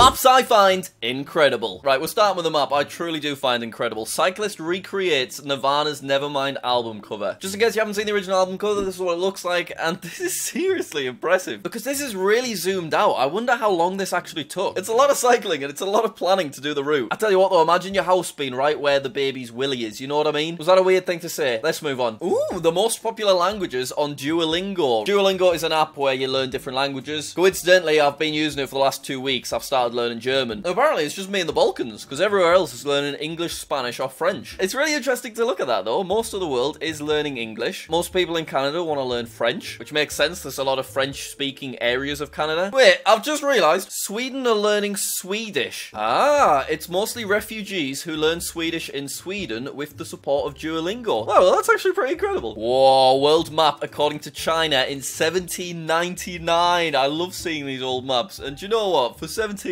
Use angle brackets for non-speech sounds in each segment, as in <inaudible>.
Maps I find incredible. Right, we're starting with a map I truly do find incredible. Cyclist recreates Nirvana's Nevermind album cover. Just in case you haven't seen the original album cover, this is what it looks like, and <laughs> this is seriously impressive. Because this is really zoomed out. I wonder how long this actually took. It's a lot of cycling, and it's a lot of planning to do the route. I tell you what though, imagine your house being right where the baby's willy is, you know what I mean? Was that a weird thing to say? Let's move on. Ooh, the most popular languages on Duolingo. Duolingo is an app where you learn different languages. Coincidentally, I've been using it for the last two weeks. I've started learning German. Apparently, it's just me in the Balkans, because everywhere else is learning English, Spanish, or French. It's really interesting to look at that, though. Most of the world is learning English. Most people in Canada want to learn French, which makes sense. There's a lot of French-speaking areas of Canada. Wait, I've just realised Sweden are learning Swedish. Ah, it's mostly refugees who learn Swedish in Sweden with the support of Duolingo. Wow, well, that's actually pretty incredible. Whoa, world map according to China in 1799. I love seeing these old maps. And you know what? For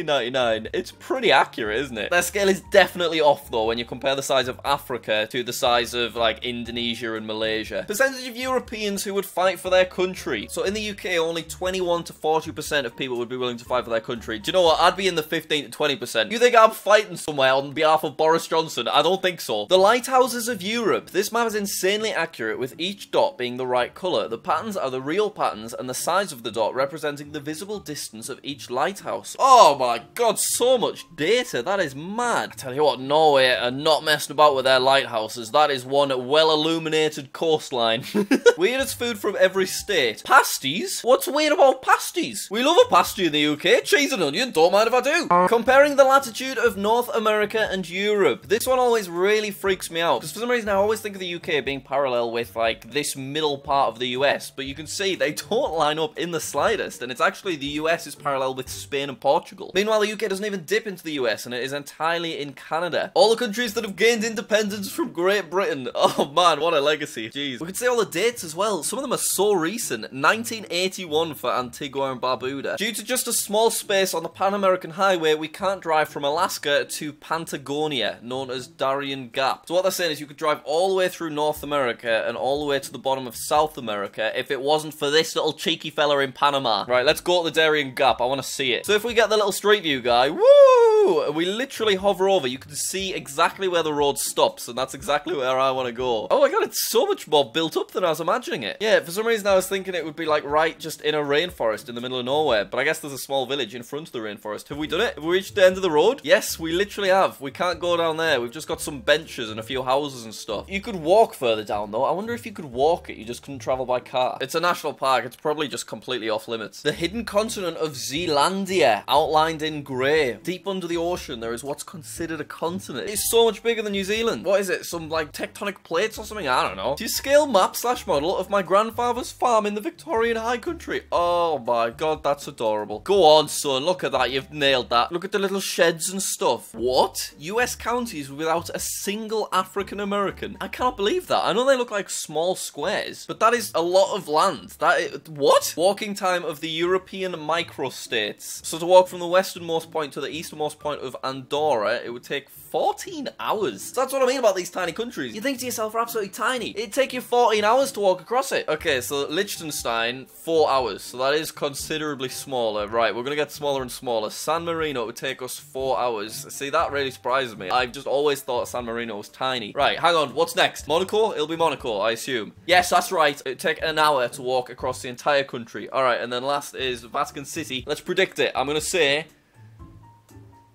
1799, it's pretty accurate, isn't it? Their scale is definitely off, though, when you compare the size of Africa to the size of, like, Indonesia and Malaysia. Percentage of Europeans who would fight for their country. So in the UK, only 21 to 40% of people would be willing to fight for their country. Do you know what? I'd be in the 15 to 20%. You think I'm fighting somewhere on behalf of Boris Johnson? I don't think so. The lighthouses of Europe. This map is insanely accurate, with each dot being the right colour. The patterns are the real patterns, and the size of the dot representing the visible distance of each lighthouse. Oh my god, so much data. That is mad. I tell you what, Norway are not messing about with their lighthouses. That is one well-illuminated coastline. <laughs> Weirdest food from every state. Pasties? What's weird about pasties? We love a pasty in the UK. Cheese and onion, don't mind if I do. Comparing the latitude of North America and Europe. This one always really freaks me out. Because for some reason I always think of the UK being parallel with like this middle part of the US. But you can see they don't <laughs> line up in the slightest. And it's actually the US is parallel with Spain and Portugal. The UK doesn't even dip into the US and it is entirely in Canada. All the countries that have gained independence from Great Britain. <laughs> Oh man, what a legacy. Jeez. We can see all the dates as well. Some of them are so recent. 1981 for Antigua and Barbuda. Due to just a small space on the Pan American Highway, we can't drive from Alaska to Patagonia, known as Darien Gap. So what they're saying is you could drive all the way through North America and all the way to the bottom of South America if it wasn't for this little cheeky fella in Panama. Right, let's go to the Darien Gap. I want to see it. So if we get the little street view guy, woo! We literally hover over. You can see exactly where the road stops, and that's exactly where I want to go. Oh my god, it's so much more built up than I was imagining it. Yeah, for some reason I was thinking it would be like right just in a rainforest in the middle of nowhere, but I guess there's a small village in front of the rainforest. Have we done it? Have we reached the end of the road? Yes, we literally have. We can't go down there. We've just got some benches and a few houses and stuff. You could walk further down though. I wonder if you could walk it. You just couldn't travel by car. It's a national park. It's probably just completely off limits. The hidden continent of Zealandia, outlined in grey. Deep under the ocean, there is what's considered a continent. It's so much bigger than New Zealand. What is it? Some like tectonic plates or something? I don't know. You scale map slash model of my grandfather's farm in the Victorian High Country? Oh my god, that's adorable. Go on, son. Look at that. You've nailed that. Look at the little sheds and stuff. What? US counties without a single African American? I cannot believe that. I know they look like small squares, but that is a lot of land. That is, what? Walking time of the European microstates. So to walk from the westernmost point to the easternmost point of Andorra, it would take 14 hours. So that's what I mean about these tiny countries. You think to yourself, we're absolutely tiny. It'd take you 14 hours to walk across it. Okay, so Liechtenstein, 4 hours. So that is considerably smaller. Right, we're going to get smaller and smaller. San Marino would take us 4 hours. See, that really surprises me. I've just always thought San Marino was tiny. Right, hang on. What's next? Monaco? It'll be Monaco, I assume. Yes, that's right. It'd take an hour to walk across the entire country. Alright, and then last is Vatican City. Let's predict it. I'm going to say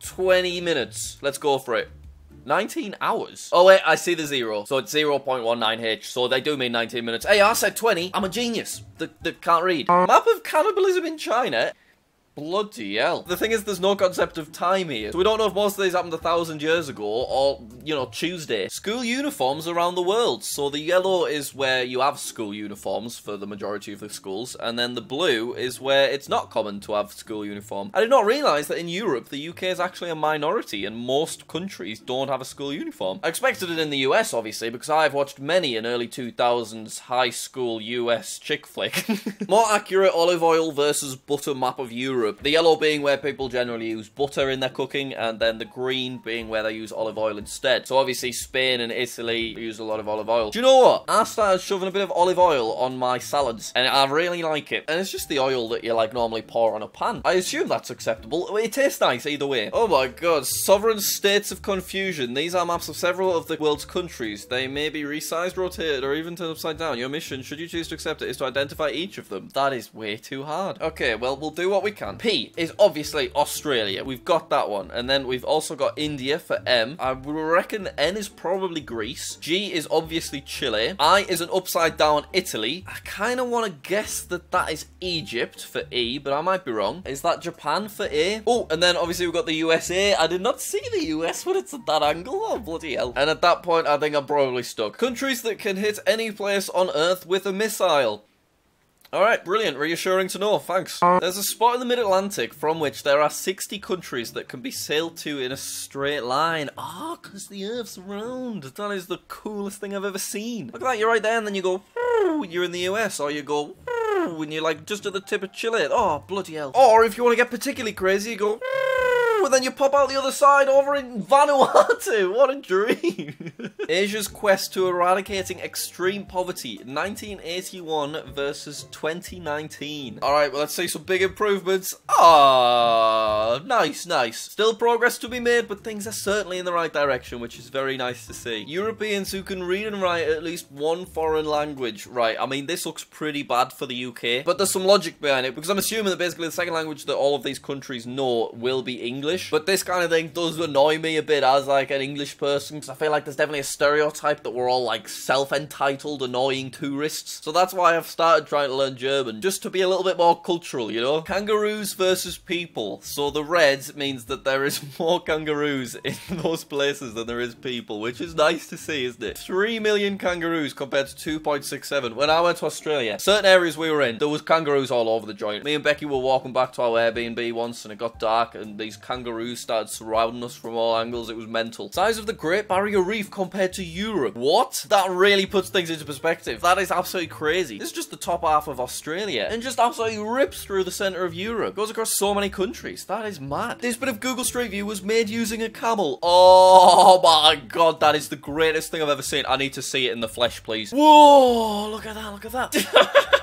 20 minutes. Let's go for it. 19 hours. Oh, wait, I see the zero. So it's 0.19h. So they do mean 19 minutes. Hey, I said 20. I'm a genius that, that can't read. Map of cannibalism in China. Bloody hell. The thing is, there's no concept of time here. So we don't know if most of these happened a thousand years ago or, you know, Tuesday. School uniforms around the world. So the yellow is where you have school uniforms for the majority of the schools. And then the blue is where it's not common to have school uniform. I did not realise that in Europe, the UK is actually a minority and most countries don't have a school uniform. I expected it in the US, obviously, because I've watched many an early 2000s high school US chick flick. <laughs> More accurate olive oil versus butter map of Europe. Europe. The yellow being where people generally use butter in their cooking, and then the green being where they use olive oil instead. So obviously Spain and Italy use a lot of olive oil. Do you know what? I started shoving a bit of olive oil on my salads, and I really like it. And it's just the oil that you like normally pour on a pan. I assume that's acceptable. It tastes nice either way. Oh my god, sovereign states of confusion. These are maps of several of the world's countries. They may be resized, rotated, or even turned upside down. Your mission, should you choose to accept it, is to identify each of them. That is way too hard. Okay, well, we'll do what we can. P is obviously Australia. We've got that one. And then we've also got India for M. I reckon N is probably Greece. G is obviously Chile. I is an upside down Italy. I kind of want to guess that that is Egypt for E, but I might be wrong. Is that Japan for A? Oh, and then obviously we've got the USA. I did not see the US when it's at that angle. Oh, bloody hell. And at that point, I think I'm probably stuck. Countries that can hit any place on Earth with a missile. Alright, brilliant. Reassuring to know. Thanks. There's a spot in the mid-Atlantic from which there are 60 countries that can be sailed to in a straight line. Ah, oh, because the Earth's round. That is the coolest thing I've ever seen. Look at that, you're right there, and then you go, you're in the US, or you go, when you're like just at the tip of Chile. Oh, bloody hell. Or if you want to get particularly crazy, you go, and then you pop out the other side over in Vanuatu. <laughs> What a dream. <laughs> Asia's quest to eradicating extreme poverty, 1981 versus 2019. Alright, well, let's see some big improvements. Ah, nice, nice. Still progress to be made, but things are certainly in the right direction, which is very nice to see. Europeans who can read and write at least one foreign language. Right, I mean, this looks pretty bad for the UK, but there's some logic behind it, because I'm assuming that basically the second language that all of these countries know will be English. English. But this kind of thing does annoy me a bit as like an English person because I feel like there's definitely a stereotype that we're all like self-entitled, annoying tourists. So that's why I've started trying to learn German, just to be a little bit more cultural, you know? Kangaroos versus people. So the red means that there is <laughs> more kangaroos in <laughs> those places than there is people, which is nice to see, isn't it? 3 million kangaroos compared to 2.67. When I went to Australia, certain areas we were in, there was kangaroos all over the joint. Me and Becky were walking back to our Airbnb once and it got dark and these kangaroos started surrounding us from all angles. It was mental. Size of the Great Barrier Reef compared to Europe. What? That really puts things into perspective. That is absolutely crazy. This is just the top half of Australia and just absolutely rips through the center of Europe. Goes across so many countries. That is mad. This bit of Google Street View was made using a camel. Oh my god, that is the greatest thing I've ever seen. I need to see it in the flesh, please. Whoa, look at that, look at that. <laughs>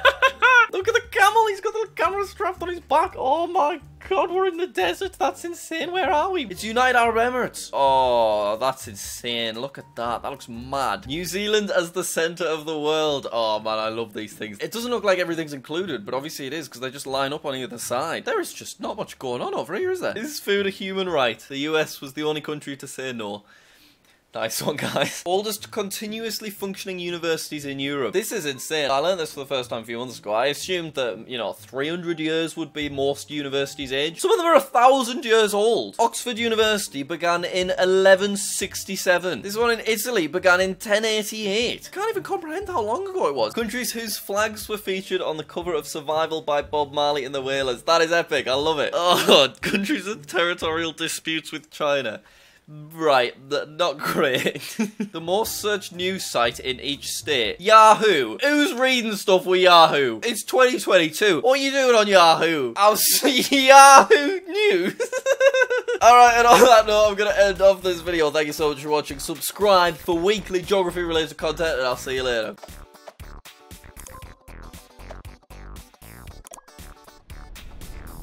Look at the camel, he's got the camera strapped on his back. Oh my god, we're in the desert. That's insane. Where are we? It's United Arab Emirates. Oh, that's insane. Look at that. That looks mad. New Zealand as the center of the world. Oh man, I love these things. It doesn't look like everything's included, but obviously it is because they just line up on either side. There is just not much going on over here, is there? Is food a human right? The US was the only country to say no. Nice one, guys. <laughs> Oldest continuously functioning universities in Europe. This is insane. I learned this for the first time a few months ago. I assumed that, you know, 300 years would be most universities' age. Some of them are a thousand years old. Oxford University began in 1167. This one in Italy began in 1088. Can't even comprehend how long ago it was. Countries whose flags were featured on the cover of Survival by Bob Marley and the Wailers. That is epic. I love it. <laughs> Oh, countries with territorial disputes with China. Right, not great. <laughs> the most searched news site in each state. Yahoo! Who's reading stuff with Yahoo? It's 2022. What are you doing on Yahoo? I'll see <laughs> Yahoo News. <laughs> Alright, and on that note, I'm going to end off this video. Thank you so much for watching. Subscribe for weekly geography related content, and I'll see you later.